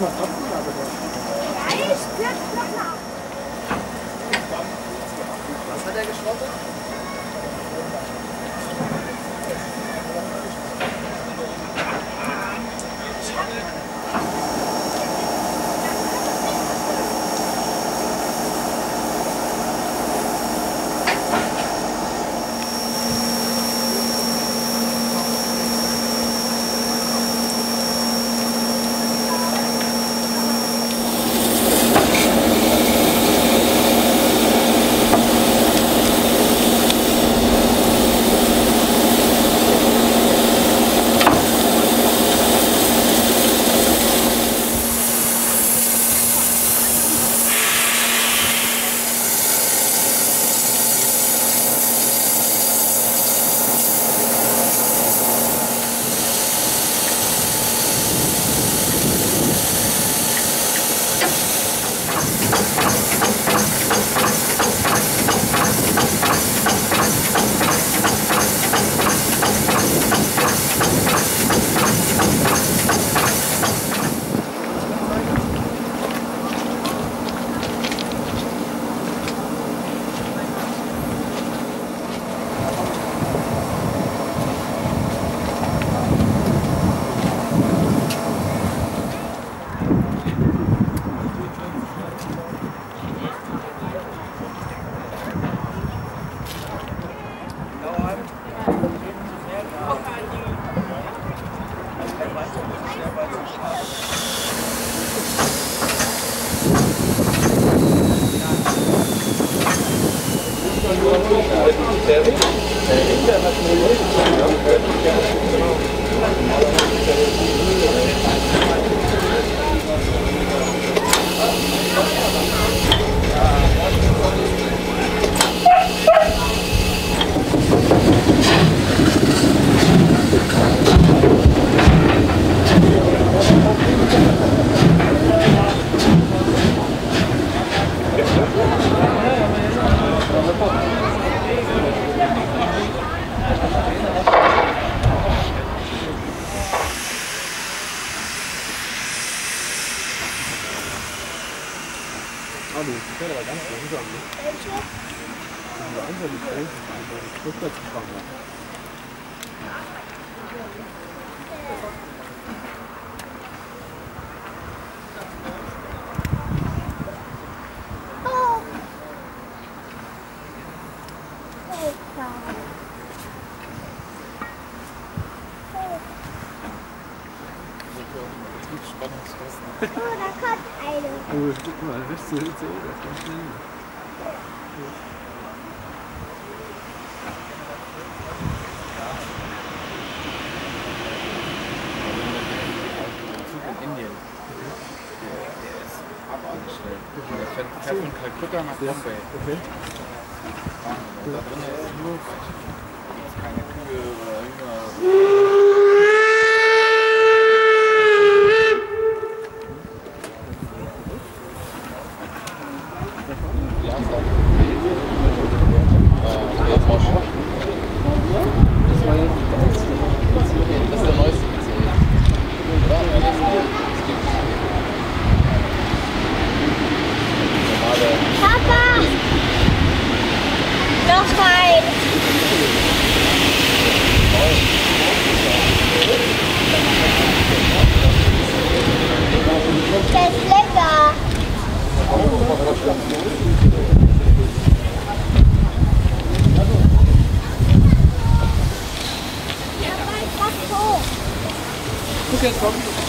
Was hat er geschrottet? so, das kommt hin. fährt von Kalkutta nach Bombay. Okay. Da drin ist nur keine Kühe oder Hühner. Look at